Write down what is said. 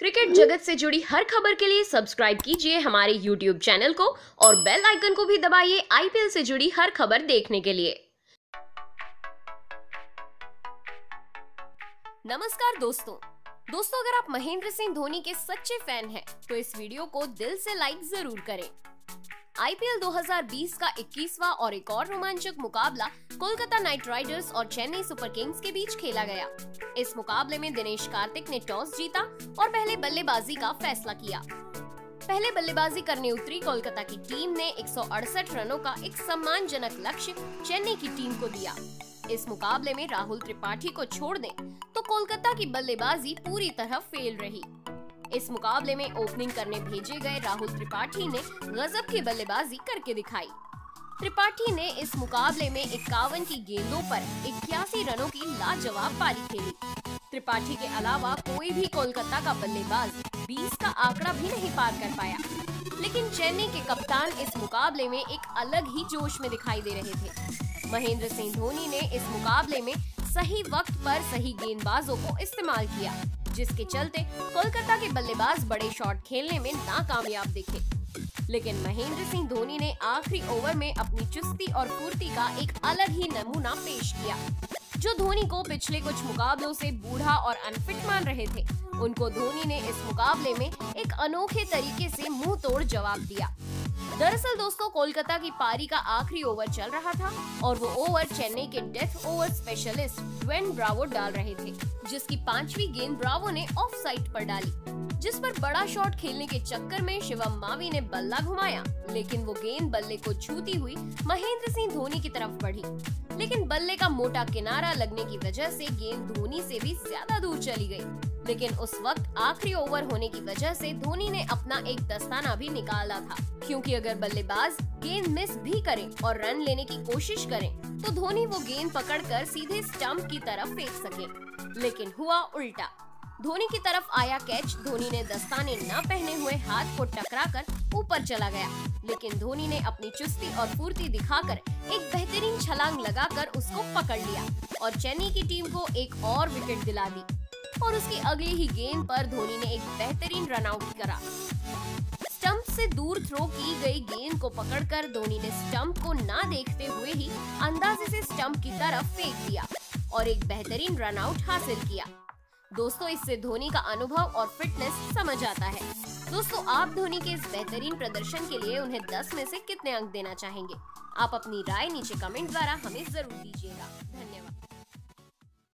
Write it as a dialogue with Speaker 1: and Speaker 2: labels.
Speaker 1: Cricket जगत से जुड़ी हर खबर के लिए सब्सक्राइब कीजिए हमारे यूट्यूब चैनल को और बेल आइकन को भी दबाइए आईपीएल से जुड़ी हर खबर देखने के लिए। नमस्कार दोस्तों। दोस्तों, अगर आप महेंद्र सिंह धोनी के सच्चे फ़ैन हैं तो इस वीडियो को दिल से लाइक ज़रूर करें। आईपीएल 2020 का 21वां और एक और रोमांचक मुकाबला कोलकाता नाइट राइडर्स और चेन्नई सुपर किंग्स के बीच खेला गया। इस मुकाबले में दिनेश कार्तिक ने टॉस जीता और पहले बल्लेबाजी का फैसला किया। पहले बल्लेबाजी करने उतरी कोलकाता की टीम ने 168 रनों का एक सम्मानजनक लक्ष्य चेन्नई की टीम को दिया। इस मुकाबले में राहुल त्रिपाठी को छोड़ दें तो कोलकाता की बल्लेबाजी पूरी तरह फेल रही। इस मुकाबले में ओपनिंग करने भेजे गए राहुल त्रिपाठी ने गजब की बल्लेबाजी करके दिखाई। त्रिपाठी ने इस मुकाबले में इक्यावन की गेंदों पर इक्यासी रनों की लाजवाब पारी खेली। त्रिपाठी के अलावा कोई भी कोलकाता का बल्लेबाज 20 का आंकड़ा भी नहीं पार कर पाया। लेकिन चेन्नई के कप्तान इस मुकाबले में एक अलग ही जोश में दिखाई दे रहे थे। महेंद्र सिंह धोनी ने इस मुकाबले में सही वक्त पर सही गेंदबाजों को इस्तेमाल किया, जिसके चलते कोलकाता के बल्लेबाज बड़े शॉट खेलने में नाकामयाब दिखे। लेकिन महेंद्र सिंह धोनी ने आखिरी ओवर में अपनी चुस्ती और फुर्ती का एक अलग ही नमूना पेश किया, जो धोनी को पिछले कुछ मुकाबलों से बूढ़ा और अनफिट मान रहे थे। उनको धोनी ने इस मुकाबले में एक अनोखे तरीके से मुँह तोड़ जवाब दिया। दरअसल दोस्तों, कोलकाता की पारी का आखिरी ओवर चल रहा था और वो ओवर चेन्नई के death over specialist Dwayne Bravo डाल रहे थे, जिसकी पांचवी गेंद ब्रावो ने ऑफ़ साइड पर डाली, जिस पर बड़ा शॉट खेलने के चक्कर में शिवम मावी ने बल्ला घुमाया, लेकिन वो गेंद बल्ले को छूती हुई महेंद्र सिंह धोनी की तरफ़ बढ़ी। लेकिन बल्ले का मोटा किनारा लगने की वजह से गेंद धोनी से भी ज़्यादा दूर चली गई। लेकिन उस वक्त आखिरी ओवर होने की वजह से धोनी ने अपना एक दस्ताना भी निकाला था। क्योंकि अगर बल्लेबाज गेंद मिस भी करें और रन लेने की कोशिश करें तो धोनी वो गेंद पकड़कर सीधे स्टंप की तरफ़ फेंक सके। लेकिन हुआ उल्टा। धोनी की तरफ़ आया कैच धोनी ने दस्ताने न पहने हुए हाथ को टकराकर ऊपर चला गया। लेकिन धोनी ने अपनी चुस्ती और फुर्ती दिखाकर एक बेहतरीन छलांग लगाकर उसको पकड़ लिया और चेन्नई की टीम को एक और विकेट दिला दी। और उसकी अगली ही गेंद पर धोनी ने एक बेहतरीन रन आउट करा। स्टंप से दूर थ्रो की गई गेंद को पकड़कर धोनी ने स्टंप को ना देखते हुए ही अंदाजे से स्टंप की तरफ़ फेंक दिया और एक बेहतरीन रन आउट हासिल किया। दोस्तों, इससे धोनी का अनुभव और फिटनेस समझ आता है। दोस्तों, आप धोनी के इस बेहतरीन प्रदर्शन के लिए उन्हें 10 में से कितने अंक देना चाहेंगे? आप अपनी राय नीचे कमेंट द्वारा हमें ज़रूर दीजिएगा। धन्यवाद।